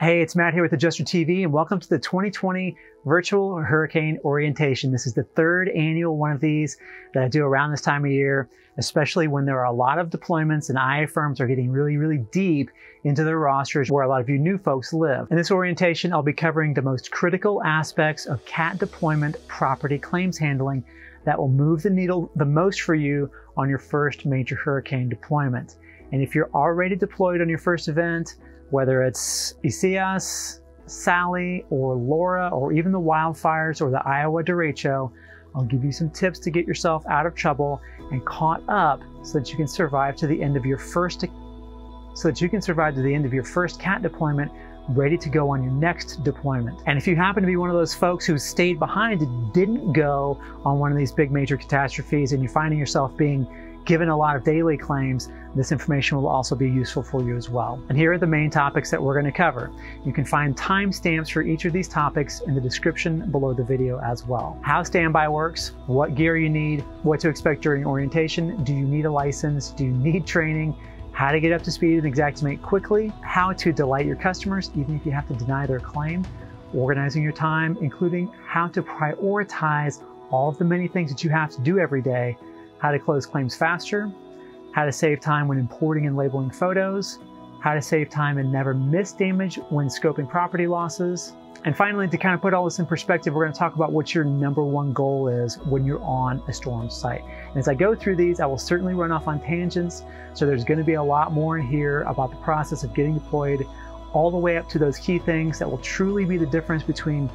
Hey, it's Matt here with Adjuster TV, and welcome to the 2020 Virtual Hurricane Orientation. This is the third annual one of these that I do around this time of year, especially when there are a lot of deployments and IA firms are getting really, really deep into their rosters where a lot of you new folks live. In this orientation, I'll be covering the most critical aspects of CAT deployment property claims handling that will move the needle the most for you on your first major hurricane deployment. And if you're already deployed on your first event, whether it's Isaias, Sally, or Laura, or even the wildfires or the Iowa derecho, I'll give you some tips to get yourself out of trouble and caught up so that you can survive to the end of your first so that you can survive to the end of your first cat deployment ready to go on your next deployment. And if you happen to be one of those folks who stayed behind and didn't go on one of these big major catastrophes and you're finding yourself being given a lot of daily claims, this information will also be useful for you as well. And here are the main topics that we're going to cover. You can find timestamps for each of these topics in the description below the video as well. How standby works, what gear you need, what to expect during orientation, do you need a license, do you need training, how to get up to speed and Xactimate quickly, how to delight your customers even if you have to deny their claim, organizing your time, including how to prioritize all of the many things that you have to do every day, how to close claims faster, how to save time when importing and labeling photos, how to save time and never miss damage when scoping property losses. And finally, to kind of put all this in perspective, we're going to talk about what your number one goal is when you're on a storm site. And as I go through these, I will certainly run off on tangents. So there's going to be a lot more in here about the process of getting deployed all the way up to those key things that will truly be the difference between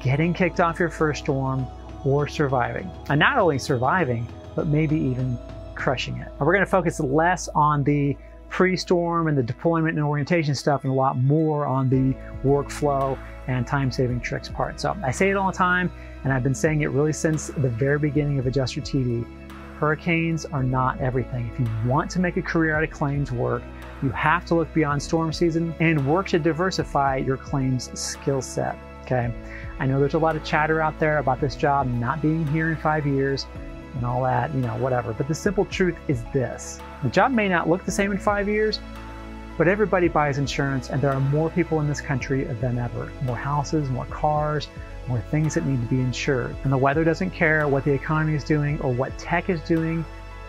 getting kicked off your first storm or surviving. And not only surviving, but maybe even crushing it. We're going to focus less on the pre-storm and the deployment and orientation stuff and a lot more on the workflow and time-saving tricks part. So I say it all the time, and I've been saying it really since the very beginning of Adjuster TV. Hurricanes are not everything. If you want to make a career out of claims work, you have to look beyond storm season and work to diversify your claims skill set. Okay. I know there's a lot of chatter out there about this job not being here in five years and all that, you know, whatever. But the simple truth is this the job may not look the same in five years, but everybody buys insurance, and there are more people in this country than ever. More houses, more cars, more things that need to be insured. And the weather doesn't care what the economy is doing or what tech is doing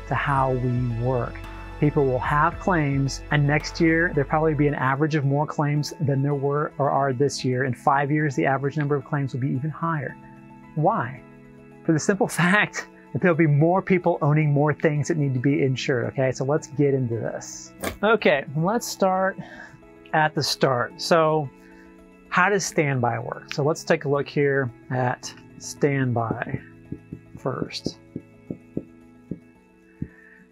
to how we work. People will have claims, and next year there'll probably be an average of more claims than there were or are this year. In five years, the average number of claims will be even higher. Why? For the simple fact there'll be more people owning more things that need to be insured. Okay, so let's get into this. Okay, let's start at the start. So, how does standby work? So, let's take a look here at standby first.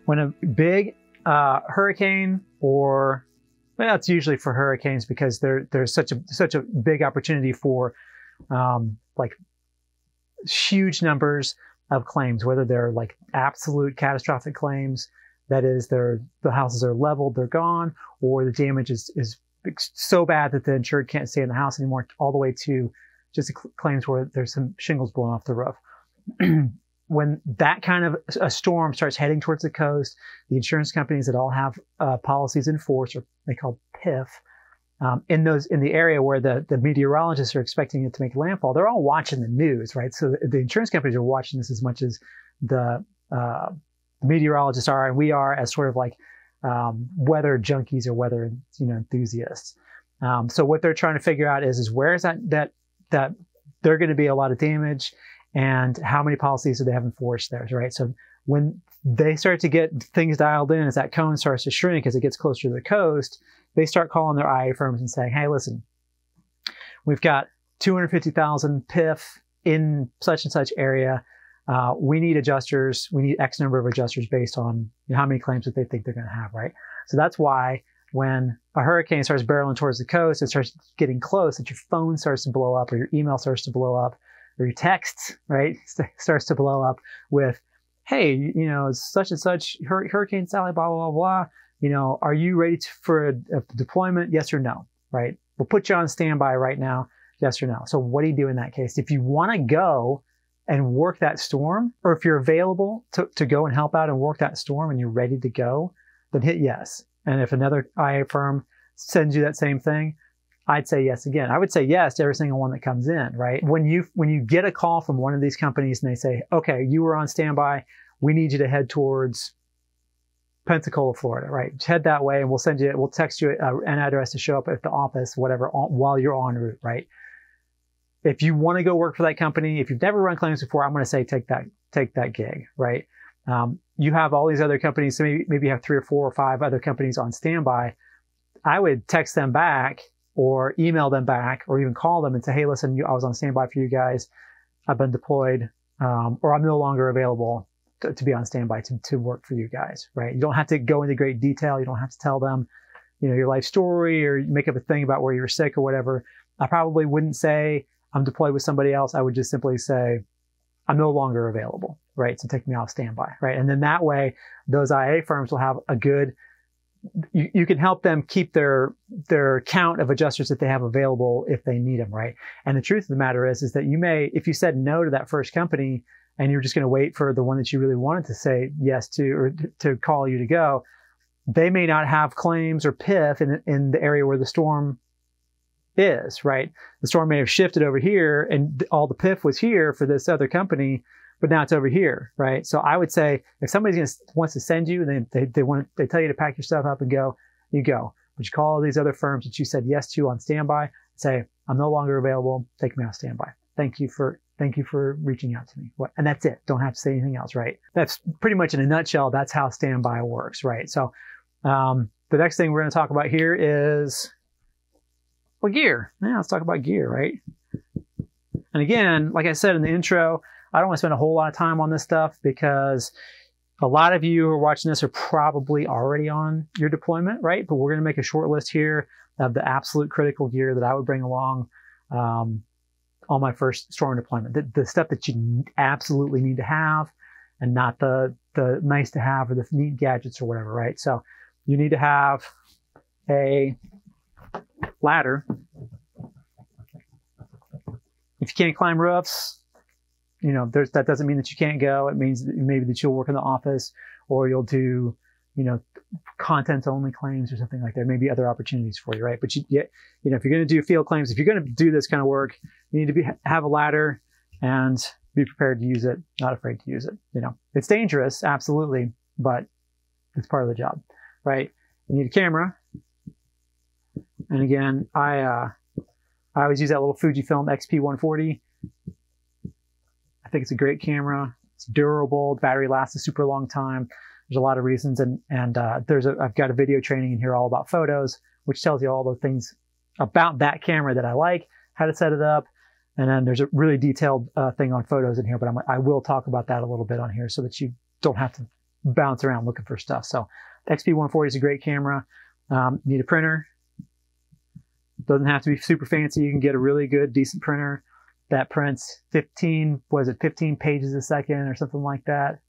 When a big uh, hurricane or well, it's usually for hurricanes because there, there's such a such a big opportunity for um, like huge numbers of claims, whether they're like absolute catastrophic claims, that is, they're, the houses are leveled, they're gone, or the damage is, is so bad that the insured can't stay in the house anymore, all the way to just claims where there's some shingles blown off the roof. when that kind of a storm starts heading towards the coast, the insurance companies that all have uh, policies in force, or they call PIF, um, in those in the area where the, the meteorologists are expecting it to make landfall, they're all watching the news, right? So the, insurance companies are watching this as much as the, uh, meteorologists are, and we are as sort of like um, weather junkies or weather you know enthusiasts. Um, so what they're trying to figure out is is where is that that that there're going to be a lot of damage, and how many policies do they have in force there, right? So when they start to get things dialed in, as that cone starts to shrink as it gets closer to the coast they start calling their IA firms and saying, hey, listen, we've got 250,000 PIF in such and such area. Uh, we need adjusters. We need X number of adjusters based on you know, how many claims that they think they're going to have, right? So that's why when a hurricane starts barreling towards the coast, it starts getting close, that your phone starts to blow up or your email starts to blow up or your text, right, starts to blow up with, hey, you know, such and such, Hurricane Sally, blah, blah, blah, blah you know, are you ready to, for a, a deployment? Yes or no, right? We'll put you on standby right now. Yes or no. So what do you do in that case? If you want to go and work that storm, or if you're available to, to go and help out and work that storm and you're ready to go, then hit yes. And if another IA firm sends you that same thing, I'd say yes again. I would say yes to every single one that comes in, right? When you when you get a call from one of these companies and they say, "Okay, you were on standby. We need you to head towards Pensacola, Florida, right? Head that way, and we'll send you, we'll text you a, an address to show up at the office, whatever, while you're en route, right? If you want to go work for that company, if you've never run claims before, I'm going to say take that take that gig, right? Um, you have all these other companies, so maybe maybe you have three or four or five other companies on standby. I would text them back or email them back or even call them and say, hey, listen, you, I was on standby for you guys. I've been deployed, um, or I'm no longer available to, be on standby to, to work for you guys, right? You don't have to go into great detail. You don't have to tell them, you know, your life story or make up a thing about where you were sick or whatever. I probably wouldn't say I'm deployed with somebody else. I would just simply say, I'm no longer available, right? So take me off standby, right? And then that way, those IA firms will have a good you, you can help them keep their their count of adjusters that they have available if they need them, right? And the truth of the matter is, is that you may, if you said no to that first company and you're just going to wait for the one that you really wanted to say yes to or to call you to go, they may not have claims or PIF in in the area where the storm is, right? The storm may have shifted over here and all the PIF was here for this other company but now it's over here, right? So I would say if somebody wants to send you they, they, they want they tell you to pack your stuff up and go, you go. But you call all these other firms that you said yes to on standby, say, I'm no longer available, take me off standby. Thank you for thank you for reaching out to me. What, and that's it. Don't have to say anything else, right? That's pretty much in a nutshell, that's how standby works, right? So um, the next thing we're going to talk about here is well, gear. Yeah, let's talk about gear, right? And again, like I said in the intro, I don't want to spend a whole lot of time on this stuff because a lot of you who are watching this are probably already on your deployment, right? But we're going to make a short list here of the absolute critical gear that I would bring along um, on my first storm deployment. The, the, stuff that you absolutely need to have and not the, the nice to have or the neat gadgets or whatever, right? So you need to have a ladder. If you can't climb roofs, you know, there's, that doesn't mean that you can't go. It means that maybe that you'll work in the office or you'll do, you know, contents only claims or something like that. Maybe other opportunities for you, right? But you, you know, if you're going to do field claims, if you're going to do this kind of work, you need to be, have a ladder and be prepared to use it, not afraid to use it. You know, it's dangerous, absolutely, but it's part of the job, right? You need a camera. And again, I, uh, I always use that little Fujifilm XP140 I think it's a great camera. It's durable. Battery lasts a super long time. There's a lot of reasons, and and uh, there's a I've got a video training in here all about photos, which tells you all the things about that camera that I like, how to set it up, and then there's a really detailed uh, thing on photos in here. But I'm, I will talk about that a little bit on here so that you don't have to bounce around looking for stuff. So the XP140 is a great camera. Um, need a printer. Doesn't have to be super fancy. You can get a really good, decent printer that prints 15, was it 15 pages a second or something like that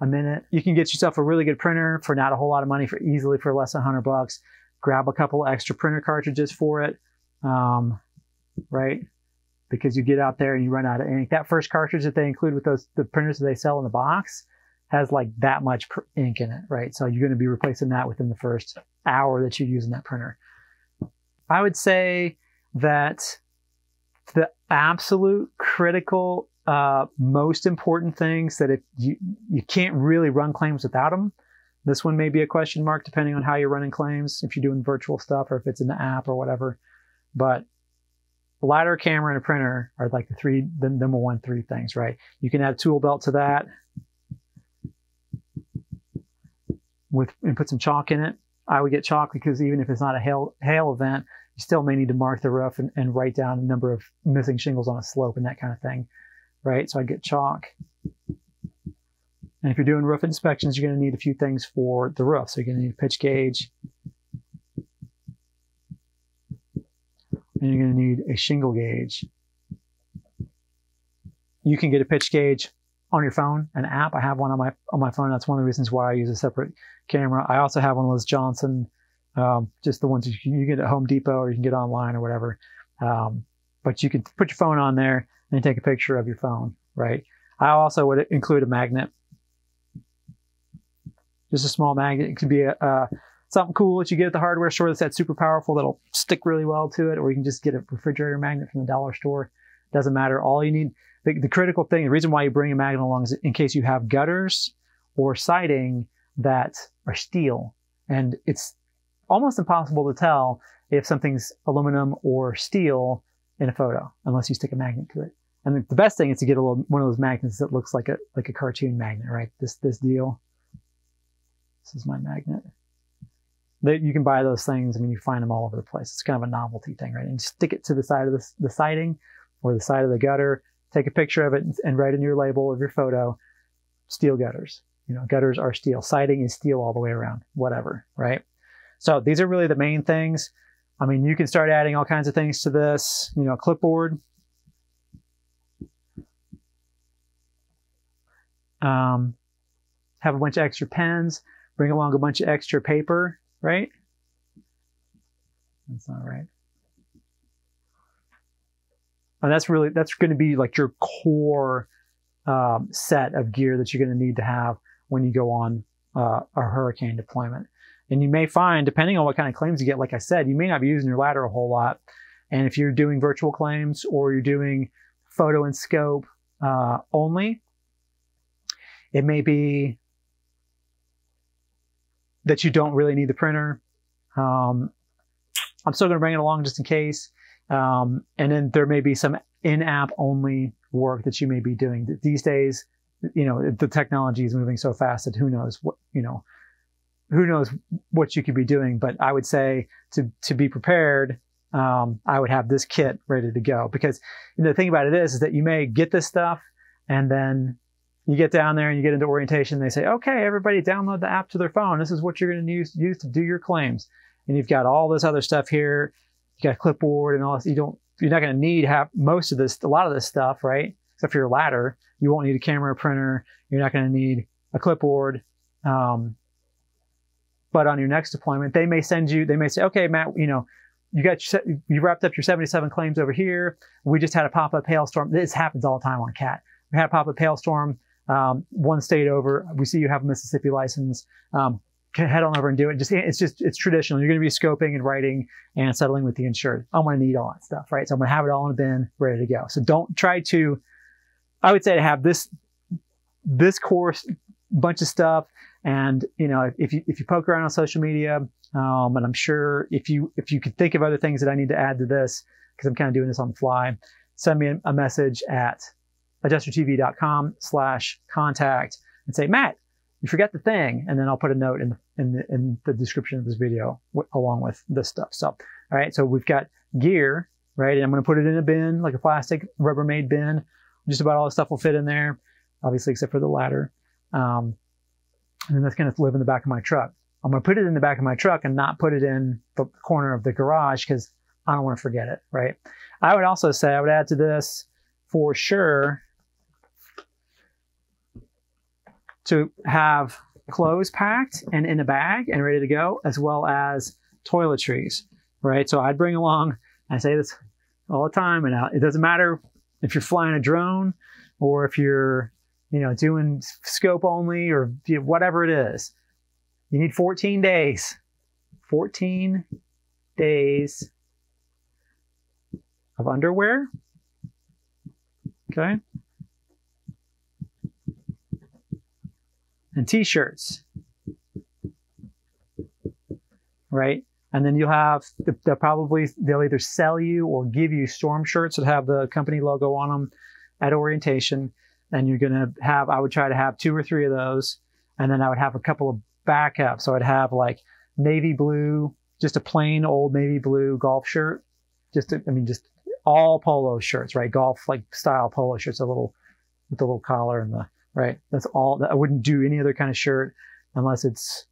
a minute. You can get yourself a really good printer for not a whole lot of money for easily for less than 100 bucks. Grab a couple extra printer cartridges for it, um, right? Because you get out there and you run out of ink. That first cartridge that they include with those the printers that they sell in the box has like that much pr- ink in it, right? So you're going to be replacing that within the first hour that you're using that printer. I would say that the absolute critical, uh, most important things that if you, you can't really run claims without them. This one may be a question mark depending on how you're running claims, if you're doing virtual stuff or if it's in the app or whatever. But ladder, camera, and a printer are like the three, the number one three things, right? You can add a tool belt to that with and put some chalk in it. I would get chalk because even if it's not a hail hail event, you still may need to mark the roof and, and write down the number of missing shingles on a slope and that kind of thing, right? So I get chalk. And if you're doing roof inspections, you're going to need a few things for the roof. So you're going to need a pitch gauge. And you're going to need a shingle gauge. You can get a pitch gauge on your phone, an app. I have one on my on my phone. That's one of the reasons why I use a separate camera. I also have one of those Johnson um, just the ones you can you get at Home Depot or you can get online or whatever. Um, but you can put your phone on there and take a picture of your phone, right? I also would include a magnet, just a small magnet. It could be a, something cool that you get at the hardware store that's that super powerful that'll stick really well to it, or you can just get a refrigerator magnet from the dollar store. Doesn't matter. All you need, the, the critical thing, the reason why you bring a magnet along is in case you have gutters or siding that are steel. And it's almost impossible to tell if something's aluminum or steel in a photo unless you stick a magnet to it. And the best thing is to get a little, one of those magnets that looks like a like a cartoon magnet, right? This this deal. This is my magnet. They, you can buy those things. I mean, you find them all over the place. It's kind of a novelty thing, right? And stick it to the side of the, the siding or the side of the gutter. Take a picture of it and, and write in your label of your photo, steel gutters. You know, gutters are steel. Siding is steel all the way around. Whatever, right? So these are really the main things. I mean, you can start adding all kinds of things to this. You know, clipboard. Um, have a bunch of extra pens. Bring along a bunch of extra paper, right? That's not right. And that's really that's going to be like your core um, set of gear that you're going to need to have when you go on uh, a hurricane deployment. And you may find, depending on what kind of claims you get, like I said, you may not be using your ladder a whole lot. And if you're doing virtual claims or you're doing photo and scope uh, only, it may be that you don't really need the printer. Um, I'm still going to bring it along just in case. Um, and then there may be some in-app only work that you may be doing these days. You know, the technology is moving so fast that who knows what, you know, who knows what you could be doing. But I would say to, to be prepared, um, I would have this kit ready to go because you know, the thing about it is, is that you may get this stuff and then you get down there and you get into orientation. They say, okay, everybody download the app to their phone. This is what you're going to use, use to do your claims. And you've got all this other stuff here. You got a clipboard and all this. You don't, you're not going to need have most of this, a lot of this stuff, right? Except for your ladder. You won't need a camera printer. You're not going to need a clipboard. Um, but on your next deployment, they may send you, they may say, okay, Matt, you know, you got you wrapped up your 77 claims over here. We just had a pop-up hailstorm. This happens all the time on CAT. We had a pop-up hailstorm um, one state over. We see you have a Mississippi license. Um, head on over and do it. Just it's just it's traditional. You're going to be scoping and writing and settling with the insured. I'm going to need all that stuff, right? So I'm going to have it all in a bin, ready to go. So don't try to. I would say to have this this course bunch of stuff and you know, if you if you poke around on social media, um, and I'm sure if you if you could think of other things that I need to add to this, because I'm kind of doing this on the fly, send me a message at adjustertv.com slash contact and say, Matt, you forget the thing, and then I'll put a note in the, in the, in the description of this video w- along with this stuff. So, all right, so we've got gear, right, and I'm going to put it in a bin, like a plastic Rubbermaid bin. Just about all the stuff will fit in there, obviously, except for the ladder. Um, and then that's going to live in the back of my truck. I'm going to put it in the back of my truck and not put it in the corner of the garage because I don't want to forget it, right? I would also say I would add to this for sure to have clothes packed and in a bag and ready to go, as well as toiletries, right? So I'd bring along, I say this all the time, and it doesn't matter if you're flying a drone or if you're you know, doing scope only or whatever it is. You need 14 days. 14 days of underwear. Okay. And t shirts. Right. And then you'll have, they'll probably, they'll either sell you or give you storm shirts that have the company logo on them at orientation and you're going to have, I would try to have two or three of those. And then I would have a couple of backups. So I'd have like navy blue, just a plain old navy blue golf shirt. Just, I mean, just all polo shirts, right? Golf like style polo shirts, a little with the little collar and the, right? That's all I wouldn't do any other kind of shirt unless it's,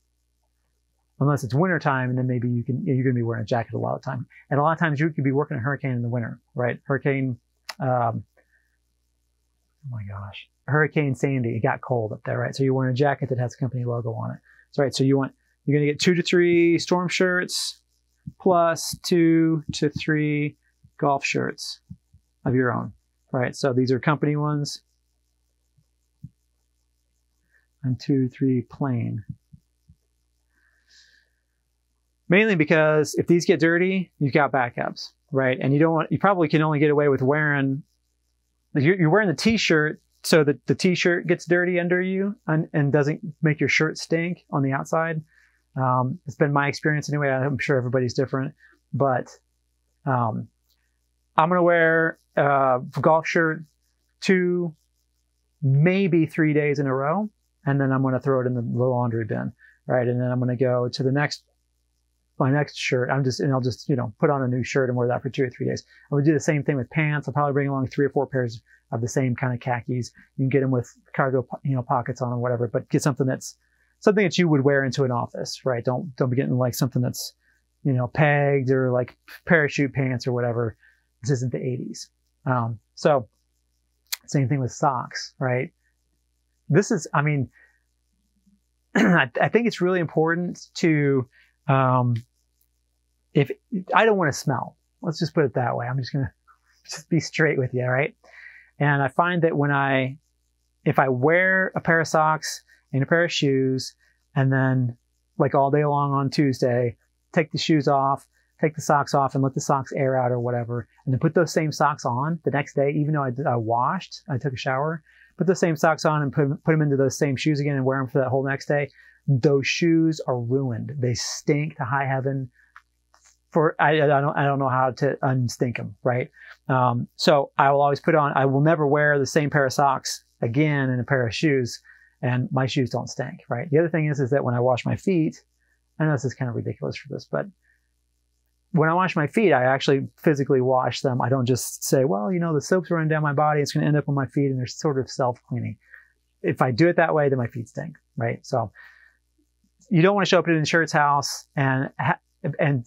unless it's wintertime and then maybe you can, you're going to be wearing a jacket a lot of time. And a lot of times you could be working a hurricane in the winter, right? Hurricane, um, oh my gosh, Hurricane Sandy, it got cold up there, right? So you're wearing a jacket that has a company logo on it. So, right, so you want, you're going to get two to three storm shirts plus two to three golf shirts of your own, right? So these are company ones and two, three plain. mainly because if these get dirty, you've got backups, right? And you don't want, you probably can only get away with wearing, you're, wearing the t-shirt so that the t-shirt gets dirty under you and, and doesn't make your shirt stink on the outside. Um, it's been my experience anyway. I'm sure everybody's different, but um, I'm gonna wear a golf shirt two, maybe three days in a row, and then I'm gonna throw it in the, the laundry bin, right? And then I'm gonna go to the next my next shirt. I'm just and I'll just you know put on a new shirt and wear that for two or three days. I'm gonna do the same thing with pants. I'll probably bring along three or four pairs of the same kind of khakis. You can get them with cargo you know pockets on them, whatever. But get something that's something that you would wear into an office, right? Don't don't be getting like something that's you know pegged or like parachute pants or whatever. This isn't the 80s. Um, so same thing with socks, right? This is, I mean, I, I think it's really important to um, if I don't want to smell, let's just put it that way. I'm just to just be straight with you, right? And I find that when I, if I wear a pair of socks and a pair of shoes, and then like all day long on Tuesday, take the shoes off, take the socks off, and let the socks air out or whatever, and then put those same socks on the next day, even though I, I washed, I took a shower, put those same socks on and put, put them into those same shoes again and wear them for that whole next day those shoes are ruined. They stink to high heaven. For I, I don't I don't know how to unstink them, right? Um, so I will always put on. I will never wear the same pair of socks again and a pair of shoes, and my shoes don't stink, right? The other thing is is that when I wash my feet, I know this is kind of ridiculous for this, but when I wash my feet, I actually physically wash them. I don't just say, well, you know, the soap's running down my body. It's going to end up on my feet and they're sort of self cleaning. If I do it that way, then my feet stink, right? So you don't want to show up at an insurance house and and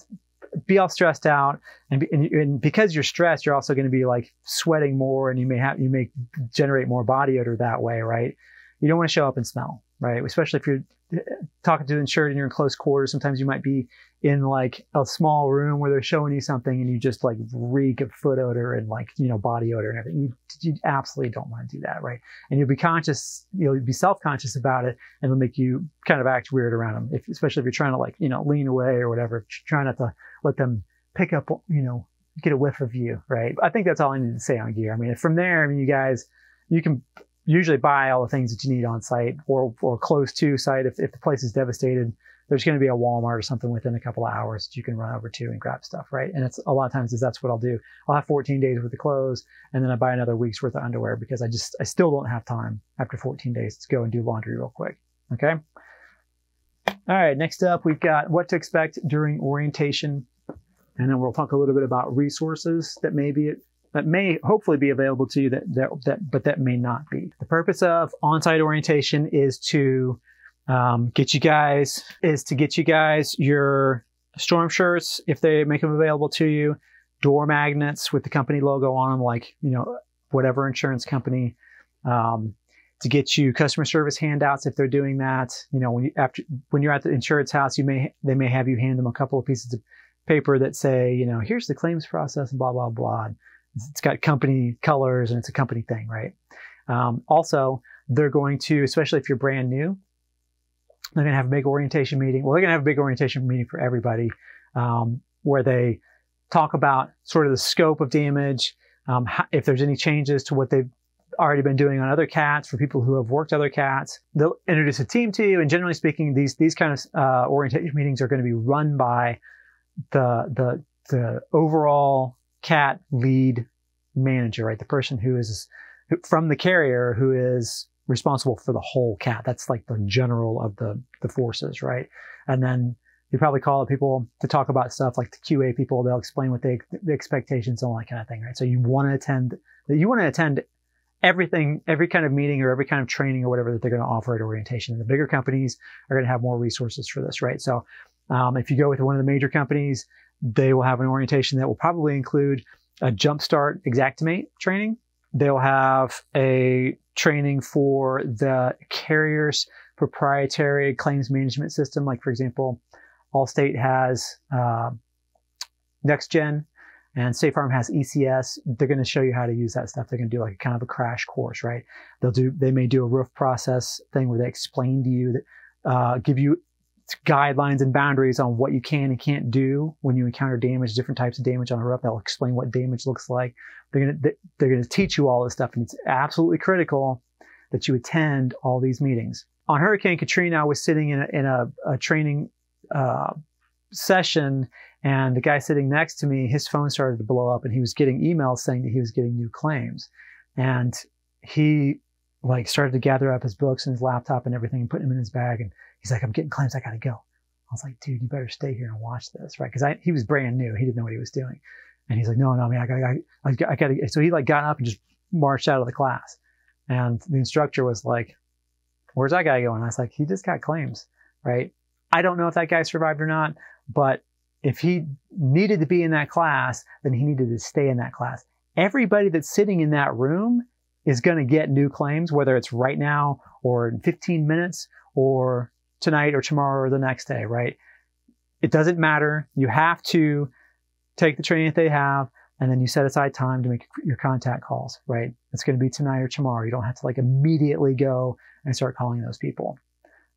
be all stressed out and, and, and, because you're stressed you're also going to be like sweating more and you may have you may generate more body odor that way right? You don't want to show up and smell right? Especially if you're eh, talking to the insured and you're in close quarters, sometimes you might be in like a small room where they're showing you something and you just like reek of foot odor and like, you know, body odor and everything. You, you absolutely don't want to do that, right? And you'll be conscious, you'll be self-conscious about it and it'll make you kind of act weird around them, if, especially if you're trying to like, you know, lean away or whatever, trying not to let them pick up, you know, get a whiff of you, right? I think that's all I need to say on gear. I mean, from there, I mean, you guys, you can usually buy all the things that you need on site or, or close to site. If, if the place is devastated, there's going to be a Walmart or something within a couple of hours that you can run over to and grab stuff, right? And it's a lot of times is that's what I'll do. I'll have 14 days worth of clothes and then I buy another week's worth of underwear because I just, I still don't have time after 14 days to go and do laundry real quick. Okay. All right. Next up, we've got what to expect during orientation. And then we'll talk a little bit about resources that may be that may hopefully be available to you that, that, that but that may not be. The purpose of on-site orientation is to um, get you guys is to get you guys your storm shirts if they make them available to you, door magnets with the company logo on them, like you know whatever insurance company. Um, to get you customer service handouts if they're doing that. You know, when you after when you're at the insurance house, you may they may have you hand them a couple of pieces of paper that say, you know, here's the claims process and blah blah blah it's got company colors and it's a company thing, right? Um, also, they're going to, especially if you're brand new, they're going to have a big orientation meeting. Well, they're going to have a big orientation meeting for everybody um, where they talk about sort of the scope of damage, um, how, if there's any changes to what they've already been doing on other cats for people who have worked other cats. They'll introduce a team to you, and generally speaking, these these kind of uh, orientation meetings are going to be run by the the the overall cat lead manager, right? The person who is from the carrier who is responsible for the whole cat. That's like the general of the, the forces, right? And then you probably call people to talk about stuff like the QA people. They'll explain what they, the expectations and all that kind of thing, right? So you want to attend, you want to attend everything, every kind of meeting or every kind of training or whatever that they're going to offer at orientation. And the bigger companies are going to have more resources for this, right? So um, if you go with one of the major companies, they will have an orientation that will probably include a jumpstart Xactimate training. They'll have a training for the carrier's proprietary claims management system. Like, for example, Allstate has uh, NextGen and State Farm has ECS. They're going to show you how to use that stuff. They're going to do like a kind of a crash course, right? They'll do, they may do a roof process thing where they explain to you that, uh, give you guidelines and boundaries on what you can and can't do when you encounter damage, different types of damage on a roof. They'll explain what damage looks like. They're gonna they're gonna teach you all this stuff, and it's absolutely critical that you attend all these meetings. On Hurricane Katrina, I was sitting in a, in a, a training uh, session, and the guy sitting next to me, his phone started to blow up, and he was getting emails saying that he was getting new claims, and he like started to gather up his books and his laptop and everything and put them in his bag, and he's like, "I'm getting claims, I gotta go." I was like, "Dude, you better stay here and watch this, right?" Because he was brand new, he didn't know what he was doing, and he's like, "No, no, I mean, I gotta, I, I gotta." So he like got up and just marched out of the class, and the instructor was like, "Where's that guy going?" I was like, "He just got claims, right?" I don't know if that guy survived or not, but if he needed to be in that class, then he needed to stay in that class. Everybody that's sitting in that room is going to get new claims, whether it's right now or in 15 minutes or tonight or tomorrow or the next day, right? It doesn't matter. You have to take the training that they have and then you set aside time to make your contact calls, right? It's going to be tonight or tomorrow. You don't have to like immediately go and start calling those people.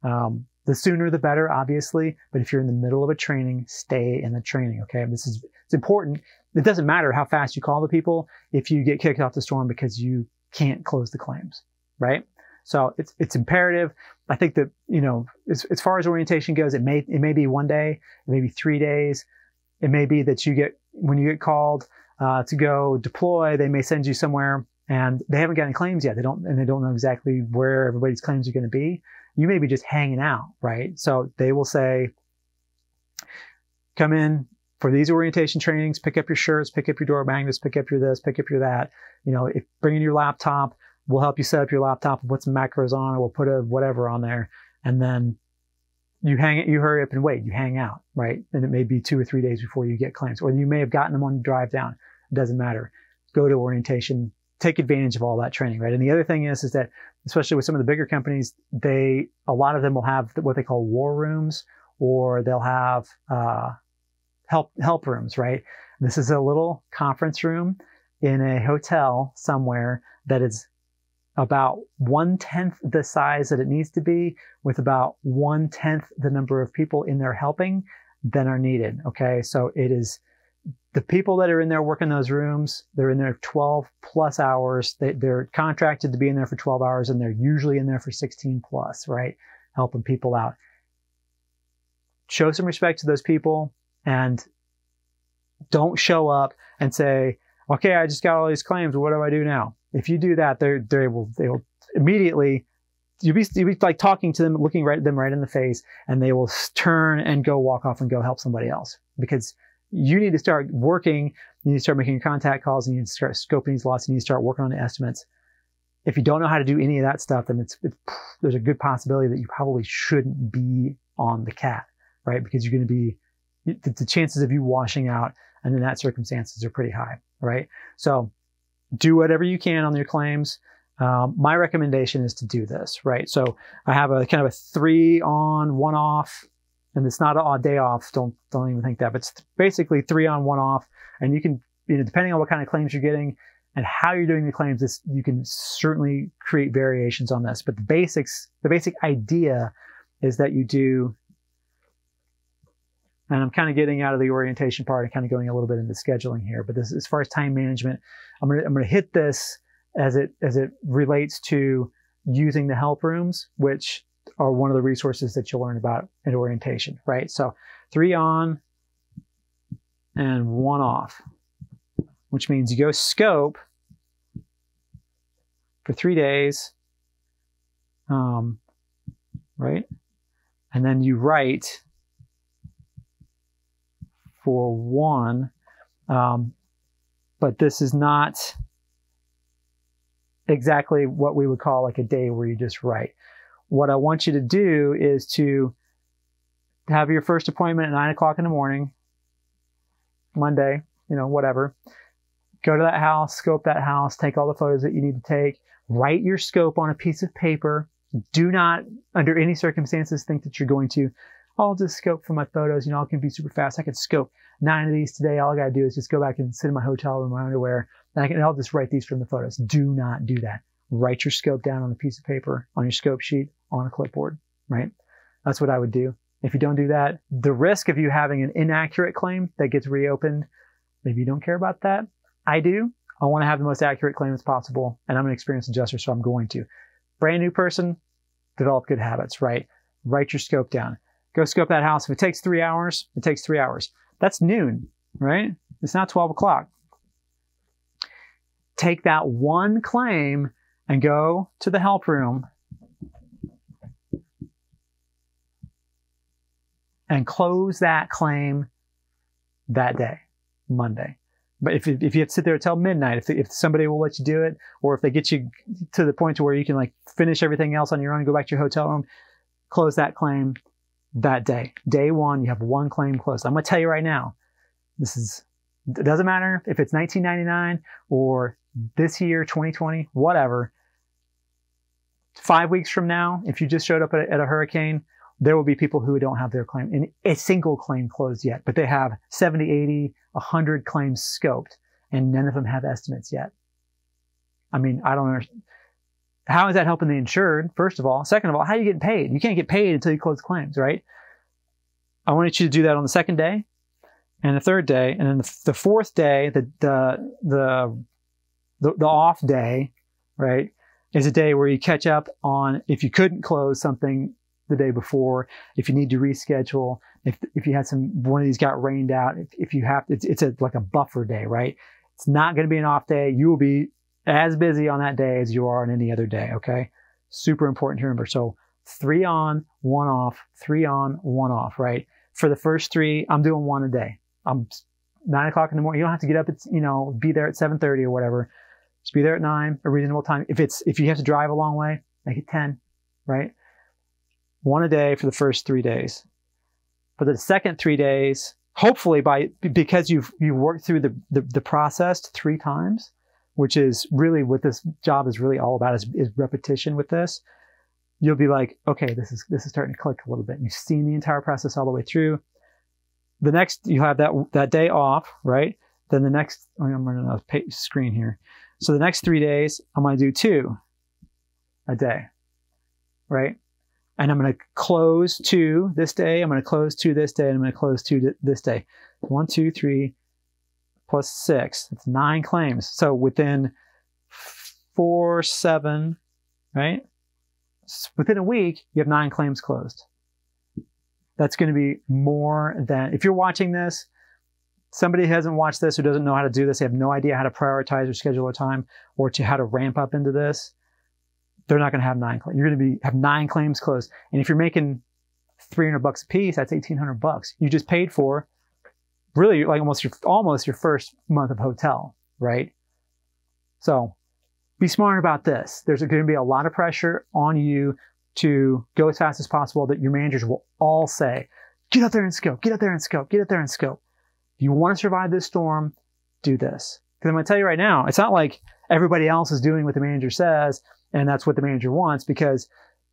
Um, the sooner the better, obviously. But if you're in the middle of a training, stay in the training. Okay. This is, it's important. It doesn't matter how fast you call the people if you get kicked off the storm because you can't close the claims, right? So it's, it's imperative. I think that, you know, as, as far as orientation goes, it may, it may be one day, maybe three days. It may be that you get, when you get called, uh, to go deploy, they may send you somewhere and they haven't got any claims yet. They don't, and they don't know exactly where everybody's claims are going to be. You may be just hanging out, right? So they will say, come in for these orientation trainings, pick up your shirts, pick up your door magnets, pick up your this, pick up your that. You know, if bring in your laptop, we'll help you set up your laptop, put some macros on, or we'll put a whatever on there. And then you hang it, you hurry up and wait, you hang out, right? And it may be two or three days before you get claims, or you may have gotten them on drive down. It doesn't matter. Go to orientation, take advantage of all that training, right? And the other thing is, is that especially with some of the bigger companies, they a lot of them will have what they call war rooms, or they'll have uh, help help rooms, right? This is a little conference room in a hotel somewhere that is about one tenth the size that it needs to be, with about one tenth the number of people in there helping than are needed. Okay, so it is the people that are in there working those rooms, they're in there 12 plus hours. They, are contracted to be in there for 12 hours and they're usually in there for 16 plus, right? Helping people out. Show some respect to those people and don't show up and say, okay, I just got all these claims. What do I do now? If you do that, they're, they will, they will immediately, you'll be, you'll be like talking to them, looking right at them right in the face, and they will turn and go walk off and go help somebody else because you need to start working. You need to start making contact calls and you need to start scoping these lots and you need to start working on the estimates. If you don't know how to do any of that stuff, then it's, it's there's a good possibility that you probably shouldn't be on the cat, right? Because you're going to be, the, the chances of you washing out and in that circumstances are pretty high, right? So do whatever you can on your claims. Um, my recommendation is to do this, right? So I have a kind of a three on, one off and it's not a day off. Don't don't even think that. But it's basically three on, one off, and you can, you know, depending on what kind of claims you're getting and how you're doing the claims, this you can certainly create variations on this. But the basics, the basic idea, is that you do. And I'm kind of getting out of the orientation part and kind of going a little bit into scheduling here. But this, as far as time management, I'm gonna I'm gonna hit this as it as it relates to using the help rooms, which are one of the resources that you'll learn about in orientation, right? So three on and one off, which means you go scope for three days, um, right? And then you write for one, um, but this is not exactly what we would call like a day where you just write what I want you to do is to have your first appointment at nine o'clock in the morning, Monday, you know, whatever. Go to that house, scope that house, take all the photos that you need to take, write your scope on a piece of paper. Do not, under any circumstances, think that you're going to, I'll just scope for my photos. You know, I can be super fast. I can scope nine of these today. All I got to do is just go back and sit in my hotel room my underwear, and I can, I'll just write these from the photos. Do not do that. Write your scope down on a piece of paper on your scope sheet on a clipboard, right? That's what I would do. If you don't do that, the risk of you having an inaccurate claim that gets reopened, maybe you don't care about that. I do. I want to have the most accurate claim as possible, and I'm an experienced adjuster, so I'm going to. Brand new person, develop good habits, right? Write your scope down. Go scope that house. If it takes three hours, it takes three hours. That's noon, right? It's not 12 o'clock. Take that one claim and go to the help room and close that claim that day, Monday. But if, if you have to sit there until midnight, if, if somebody will let you do it, or if they get you to the point to where you can like finish everything else on your own, go back to your hotel room, close that claim that day. Day one, you have one claim closed. I'm going to tell you right now, this is, it doesn't matter if it's 1999 or this year, 2020, whatever. Five weeks from now, if you just showed up at a, at a hurricane, there will be people who don't have their claim in a single claim closed yet, but they have 70, 80, 100 claims scoped and none of them have estimates yet. I mean, I don't understand. How is that helping the insured? First of all. Second of all, how are you getting paid? You can't get paid until you close claims, right? I wanted you to do that on the second day and the third day. And then the, the fourth day, the, the, the, the, the off day, right, is a day where you catch up on if you couldn't close something the day before, if you need to reschedule, if, if you had some, one of these got rained out, if, if you have, it's, it's a, like a buffer day, right? It's not going to be an off day. You will be as busy on that day as you are on any other day. Okay. Super important to remember. So three on, one off, three on, one off, right? For the first three, I'm doing one a day. I'm nine o'clock in the morning. You don't have to get up at, you know, be there at 730 or whatever. Just be there at nine, a reasonable time. If it's, if you have to drive a long way, make it 10, right? one a day for the first three days. For the second three days, hopefully by because you've you've worked through the, the, the process three times, which is really what this job is really all about is, is repetition with this. You'll be like, okay, this is this is starting to click a little bit. You've seen the entire process all the way through. The next you have that that day off, right? Then the next oh, I'm running out of screen here. So the next three days, I'm going to do two a day, right? and I'm going to close two this day. I'm going to close two this day, and I'm going to close two this day. One, two, three, plus six. It's nine claims. So within four, seven, right? Within a week, you have nine claims closed. That's going to be more than, if you're watching this, somebody hasn't watched this who doesn't know how to do this, they have no idea how to prioritize or schedule their time or to how to ramp up into this they're not going to have nine claims. You're going to be have nine claims closed. And if you're making 300 bucks a piece, that's 1800 bucks. You just paid for really like almost your almost your first month of hotel, right? So be smart about this. There's going to be a lot of pressure on you to go as fast as possible that your managers will all say, get out there and scope, get out there and scope, get out there and scope. If you want to survive this storm, do this. Because I'm going to tell you right now, it's not like everybody else is doing what the manager says and that's what the manager wants because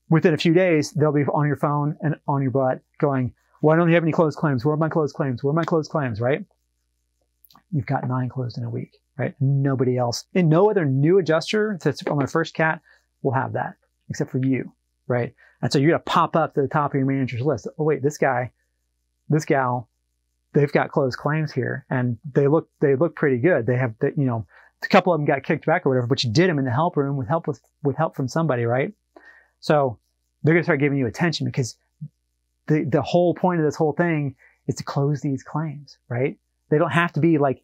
within a few days, they'll be on your phone and on your butt going, why don't you have any closed claims? Where are my closed claims? Where are my closed claims? Right? You've got nine closed in a week, right? Nobody else and no other new adjuster that's on their first cat will have that except for you, right? And so you're going to pop up to the top of your manager's list. Oh, wait, this guy, this gal, they've got closed claims here and they look, they look pretty good. They have, you know, a couple of them got kicked back or whatever, but you did them in the help room with help with, with help from somebody, right? So they're going to start giving you attention because the, the whole point of this whole thing is to close these claims, right? They don't have to be like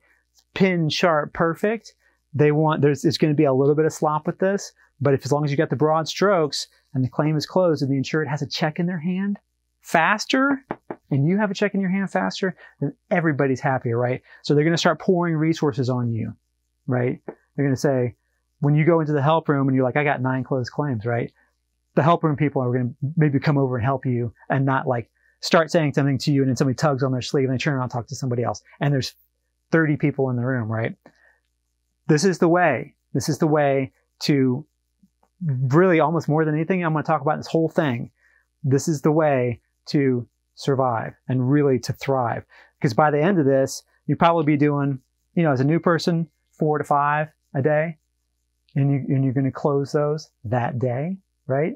pin sharp perfect. They want, there's, there's going to be a little bit of slop with this, but if as long as you got the broad strokes and the claim is closed and the insured has a check in their hand faster and you have a check in your hand faster, then everybody's happier, right? So they're going to start pouring resources on you right? They're going to say, when you go into the help room and you're like, I got nine closed claims, right? The help room people are going to maybe come over and help you and not like start saying something to you and then somebody tugs on their sleeve and they turn around and talk to somebody else. And there's 30 people in the room, right? This is the way. This is the way to really almost more than anything I'm going to talk about this whole thing. This is the way to survive and really to thrive. Because by the end of this, you probably be doing, you know, as a new person, four to five a day, and, you, and you're going to close those that day, right?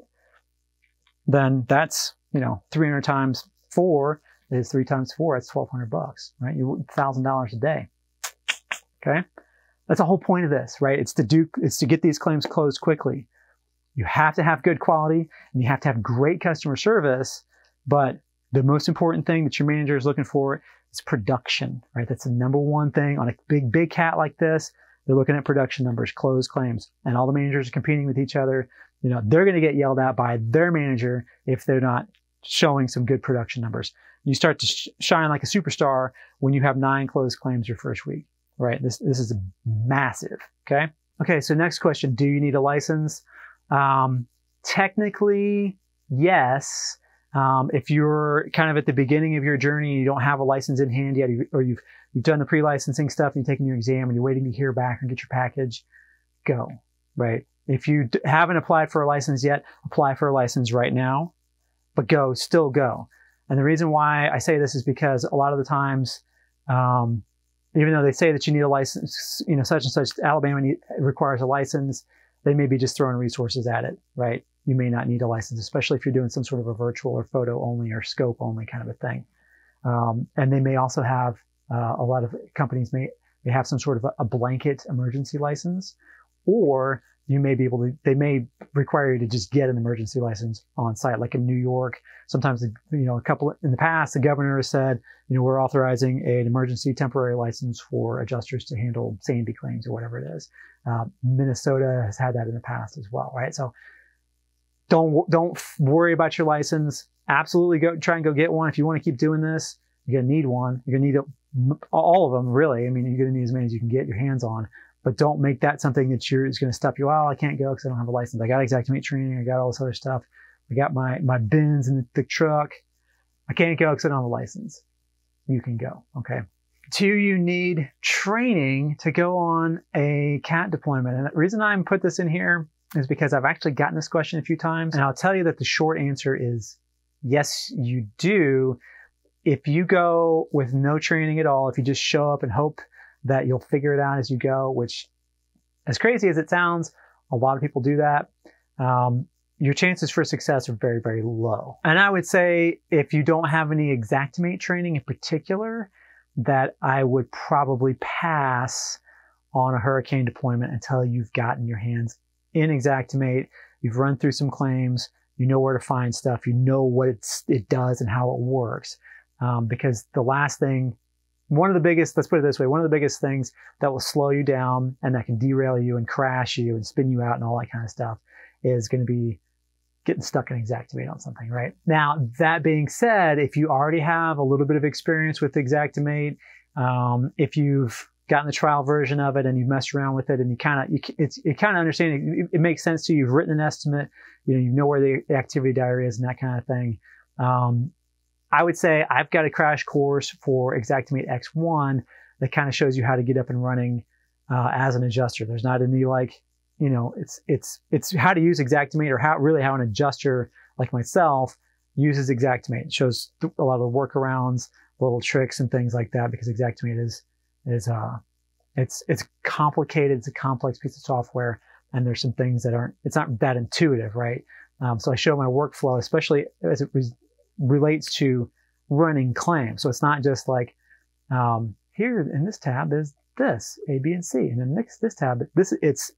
Then that's, you know, 300 times four is three times four. That's 1200 bucks, right? You thousand dollars a day. Okay. That's the whole point of this, right? It's to do, it's to get these claims closed quickly. You have to have good quality and you have to have great customer service, but the most important thing that your manager is looking for is production, right? That's the number one thing on a big, big cat like this. They're looking at production numbers, closed claims, and all the managers are competing with each other. You know, they're going to get yelled at by their manager if they're not showing some good production numbers. You start to sh- shine like a superstar when you have nine closed claims your first week, right? This, this is massive. Okay. Okay. So next question. Do you need a license? Um, technically, yes. Um, if you're kind of at the beginning of your journey and you don't have a license in hand yet, or you've you've done the pre-licensing stuff and you're taking your exam and you're waiting to hear back and get your package, go right. If you haven't applied for a license yet, apply for a license right now, but go, still go. And the reason why I say this is because a lot of the times, um, even though they say that you need a license, you know, such and such, Alabama need, requires a license, they may be just throwing resources at it, right? You may not need a license, especially if you're doing some sort of a virtual or photo only or scope only kind of a thing. Um, and they may also have uh, a lot of companies may may have some sort of a, a blanket emergency license, or you may be able to, they may require you to just get an emergency license on site, like in New York. Sometimes, you know, a couple in the past, the governor has said, you know, we're authorizing an emergency temporary license for adjusters to handle Sandy claims or whatever it is. Uh, Minnesota has had that in the past as well, right? So don't, don't worry about your license. Absolutely go try and go get one. If you want to keep doing this, you're going to need one. You're going to need all of them, really. I mean, you're going to need as many as you can get your hands on but don't make that something that you're is going to stop you. Oh, I can't go because I don't have a license. I got Xactimate training. I got all this other stuff. I got my my bins in the, the truck. I can't go because I don't have a license. You can go. Okay. Do you need training to go on a cat deployment? And the reason I'm put this in here is because I've actually gotten this question a few times, and I'll tell you that the short answer is yes, you do. If you go with no training at all, if you just show up and hope that you'll figure it out as you go, which, as crazy as it sounds, a lot of people do that. Um, your chances for success are very, very low. And I would say if you don't have any Xactimate training in particular, that I would probably pass on a hurricane deployment until you've gotten your hands in Xactimate, you've run through some claims, you know where to find stuff, you know what it does and how it works. Um, because the last thing one of the biggest, let's put it this way, one of the biggest things that will slow you down and that can derail you and crash you and spin you out and all that kind of stuff is going to be getting stuck in Xactimate on something, right? Now, that being said, if you already have a little bit of experience with Xactimate, um, if you've gotten the trial version of it and you've messed around with it and you kind of, you, it's, you kind of understand it, it, makes sense to you. You've written an estimate, you know, you know where the activity diary is and that kind of thing. Um, I would say I've got a crash course for Xactimate X1 that kind of shows you how to get up and running uh, as an adjuster. There's not any like, you know, it's it's it's how to use Xactimate or how really how an adjuster like myself uses Xactimate. It shows a lot of workarounds, little tricks and things like that because Xactimate is is uh it's it's complicated. It's a complex piece of software, and there's some things that aren't. It's not that intuitive, right? Um, so I show my workflow, especially as it relates to running claims. So it's not just like um, here in this tab is this A, B, and C, and then next this tab this it's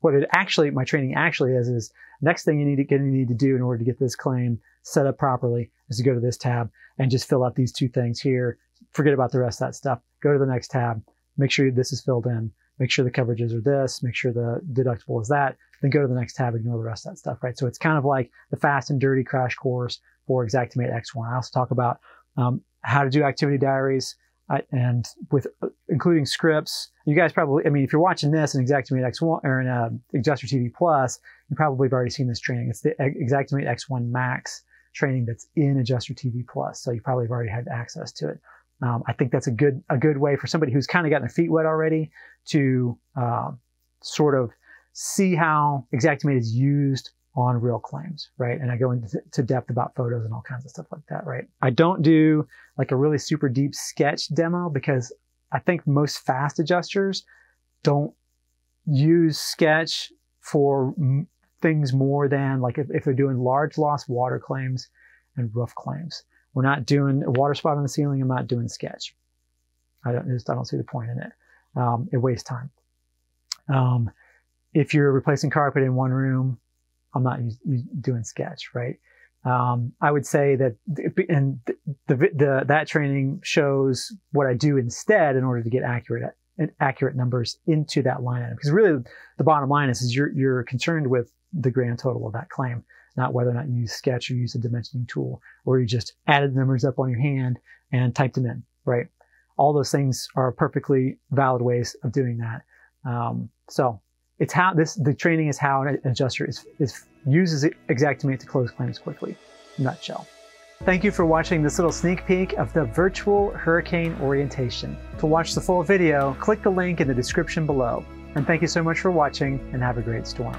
what it actually my training actually is is next thing you need to get you need to do in order to get this claim set up properly is to go to this tab and just fill out these two things here. Forget about the rest of that stuff. Go to the next tab. Make sure this is filled in. Make sure the coverages are this. Make sure the deductible is that. Then go to the next tab. Ignore the rest of that stuff, right? So it's kind of like the fast and dirty crash course for Xactimate X1. I also talk about um, how to do activity diaries uh, and with uh, including scripts. You guys probably, I mean, if you're watching this in Xactimate X1 or in uh, Adjuster TV Plus, you probably have already seen this training. It's the Xactimate X1 Max training that's in Adjuster TV Plus, so you probably have already had access to it. Um, I think that's a good a good way for somebody who's kind of gotten their feet wet already to uh, sort of see how Xactimate is used on real claims, right? And I go into depth about photos and all kinds of stuff like that, right? I don't do like a really super deep sketch demo because I think most fast adjusters don't use sketch for things more than like if, if they're doing large loss water claims and roof claims. We're not doing a water spot on the ceiling. I'm not doing sketch. I don't just I don't see the point in it. Um, it wastes time. Um, if you're replacing carpet in one room, I'm not doing sketch, right? Um, I would say that, and the, the, the, that training shows what I do instead in order to get accurate accurate numbers into that line item. Because really, the bottom line is, is you're you're concerned with the grand total of that claim, not whether or not you use Sketch or use a dimensioning tool, or you just added the numbers up on your hand and typed them in, right? All those things are perfectly valid ways of doing that. Um, so it's how this the training is how an adjuster is, is uses Xactimate to close claims quickly. Nutshell. Thank you for watching this little sneak peek of the virtual hurricane orientation. To watch the full video, click the link in the description below. And thank you so much for watching and have a great storm.